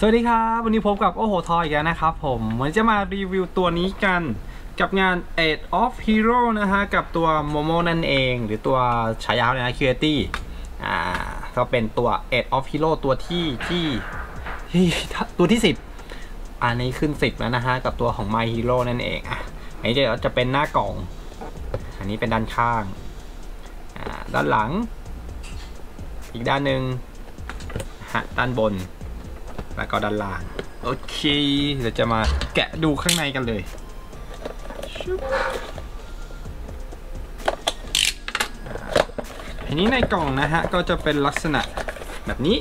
สวัสดีครับ วันนี้พบกับโอ้โหทอยอีกแล้วนะครับผม วันนี้จะมารีวิวตัวนี้กันกับงาน Age of Hero นะฮะ กับตัวโมโมนั่นเอง หรือตัวฉายาเลยนะ c u r i t y อ่าก็เป็นตัว Age of Hero ตัวที่ที่ที่ตัวที่ 10 อันนี้ขึ้น 10 แล้วนะฮะ กับตัวของ My Hero นั่นเองอะอันนี้จะจะเป็นหน้ากล่อง อันนี้เป็นด้านข้างอ่าด้านหลัง อีกด้านหนึ่งฮะด้านบน แล้วก็ด้านล่าง โอเคเดี๋ยวจะมาแกะดูข้างในกันเลยชุบอ่าอันนี้ในกล่องนะฮะ ก็จะเป็นลักษณะแบบนี้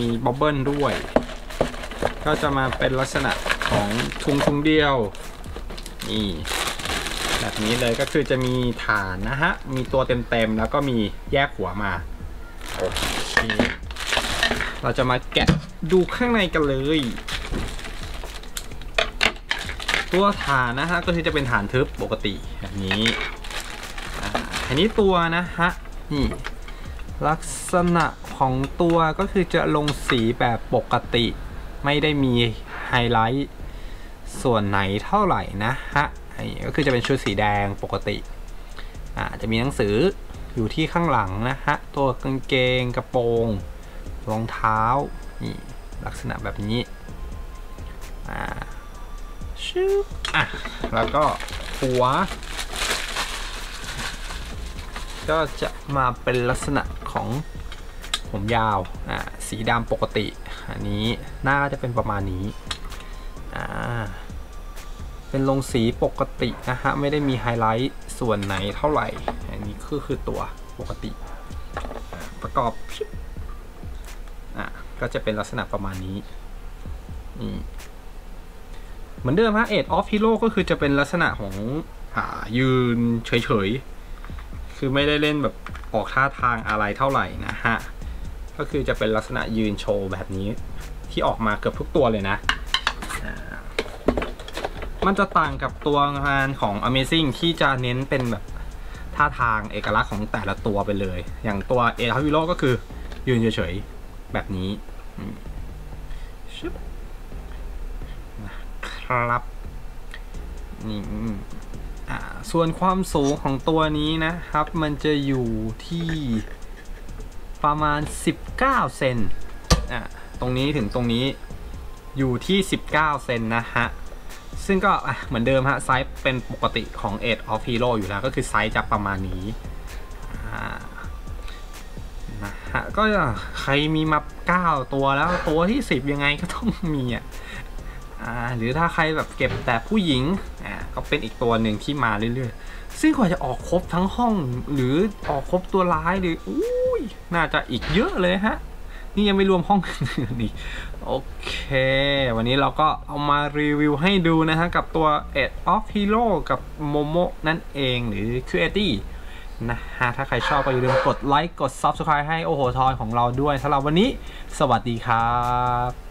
มีบับเบิลด้วย ก็จะมาเป็นลักษณะของทุงทุงเดียว นี่ แบบนี้เลยก็คือจะมีฐานนะฮะ มีตัวเต็มๆ แล้วก็มีแยกหัวมา โอเค เราจะมาแกะดูข้างในกันเลย ตัวฐานนะฮะก็คือจะเป็นฐานทึบปกติแบบนี้อันนี้ตัวนะฮะนี่ลักษณะของตัวก็คือจะลงสีแบบปกติ ไม่ได้มีไฮไลท์ส่วนไหนเท่าไหร่นะฮะอันนี้ก็คือจะเป็นชุดสีแดงปกติอ่าจะมีหนังสืออยู่ที่ข้างหลังนะฮะตัวกางเกงกระโปรง รองเท้านี่ลักษณะแบบนี้อ่าชึบอะแล้วก็หัว ก็จะมาเป็นลักษณะของผมยาวอ่าสีดำปกติ อันนี้หน้าจะเป็นประมาณนี้อ่าเป็นลงสีปกตินะฮะ ไม่ได้มีไฮไลท์ส่วนไหนเท่าไหร่ อันนี้คือคือตัวปกติ ประกอบ ก็จะเป็นลักษณะประมาณนี้เหมือนเดิมฮะเอ็ดออฟฮีโร่ก็คือจะเป็นลักษณะของอยืนเฉยๆ คือไม่ได้เล่นแบบออกท่าทางอะไรเท่าไหร่นะฮะ ก็คือจะเป็นลักษณะยืนโชว์แบบนี้ ที่ออกมาเกือบทุกตัวเลยนะ มันจะต่างกับตัวงานของ Amazing ที่จะเน้นเป็นแบบท่าทางเอกลักษณ์ของแต่ละตัวไปเลย อย่างตัวเอทาวิโลก็คือยืนเฉยๆ แบบนี้ชึบนะครับนี่อ่าส่วนความสูงของตัวนี้นะครับ มันจะอยู่ที่ประมาณ 19 เซนอ่าตรงนี้ถึงตรงนี้อยู่ที่ 19 เซนนะฮะ ซึ่งก็อะเหมือนเดิมฮะ ไซส์เป็นปกติของ Age of Hero อยู่แล้วก็คือไซส์จะประมาณนี้ ก็ใครมีมา9ตัวแล้วตัวที่10ยังไงก็ต้องมีอะหรือถ้าใครแบบเก็บแต่ผู้หญิงอ่าก็เป็นอีกตัวหนึ่งที่มาเรื่อยๆ ซึ่งกว่าจะออกครบทั้งห้อง หรือออกครบตัวร้ายหรืออุ้ยน่าจะอีกเยอะเลยฮะ นี่ยังไม่รวมห้องอื่นอีกโอเค วันนี้เราก็เอามารีวิวให้ดูนะฮะ กับตัว Ed of Hero กับโมโมนั่นเองหรือ Creaty นะฮะถ้าใครชอบก็อย่าลืมกดไลค์กด Subscribe ให้โอโหทอยของเราด้วยสำหรับวันนี้ สวัสดีครับ